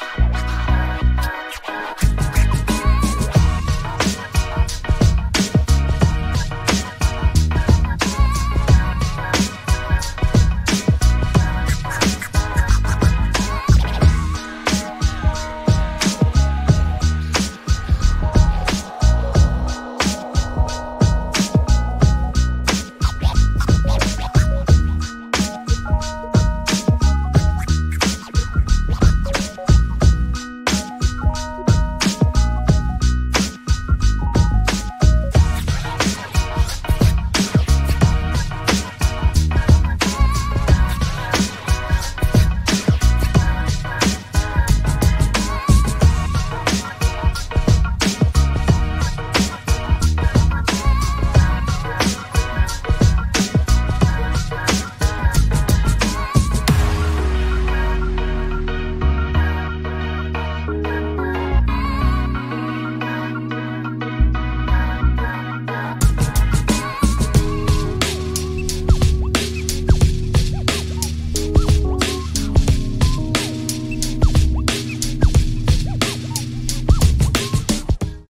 Bye.